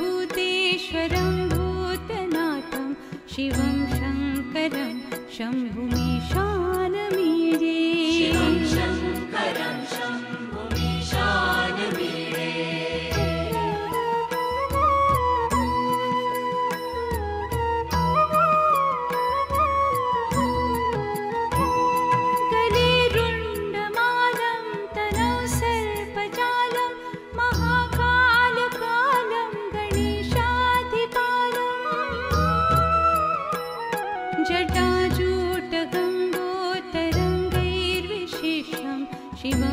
भवद्भविभूतेश्वरं भूतनाथं शिवं शङ्करं शम्भुमीशा जटाजूटगङ्गोत्तरङ्गैर्विशिष्टं शिवं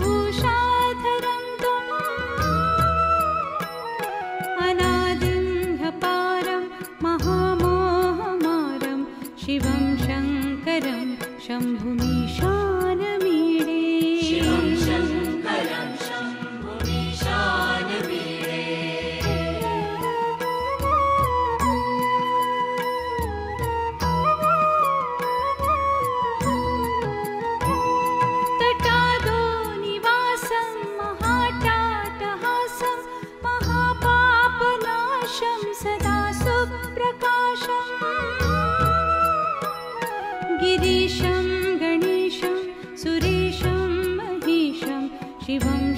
भस्मभूषाधरं त्वम् अनादिं ह्यपारं महामोहमारं शिवं शङ्करं शम्भुमीशानमीडे महेशं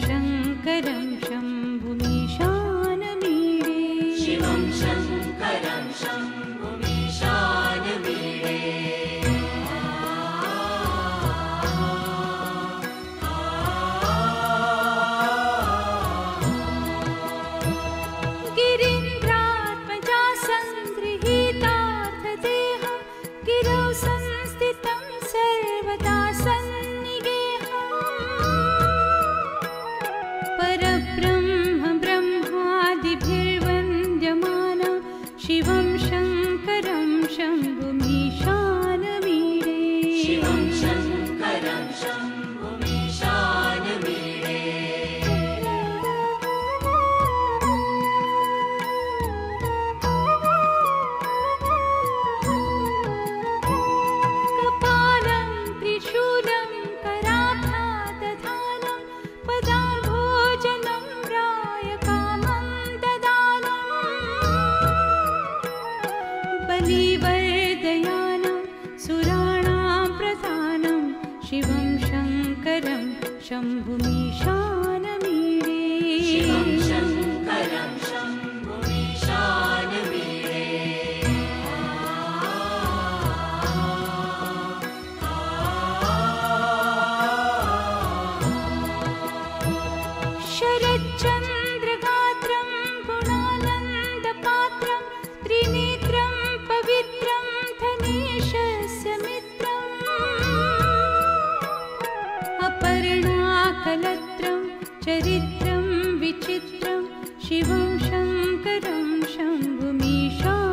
शङ्करं शम्भुमीशानमीरे शिवं शङ्करं शम्भुमीशानमीरे अपर्णाकलत्रं चरित्रं विचित्रं शिवं शङ्करं शम्भुमीशानमीडे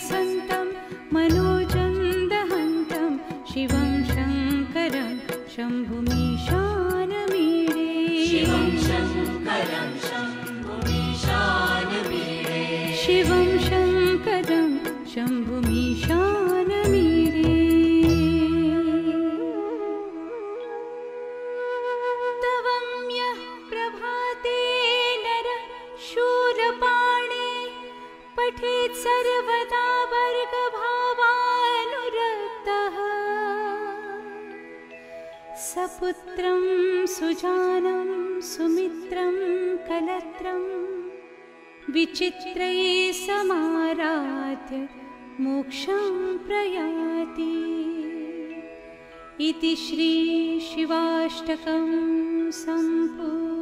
वसन्तं मनोजन्दहन्तं शिवं शङ्करं शम्भुमीशानमीडे। शिवं शङ्करं शम्भुमीशानमीरे शिवं शङ्करं शम्भुमीशानमीरे पठेत् सर्वदा वर्गभावानुरक्तः। सपुत्रं सुजानं सुमित्रं कलत्रं विचित्रैः समाराध्य मोक्षं प्रयाति। इति श्रीशिवाष्टकं सम्पूर्णम्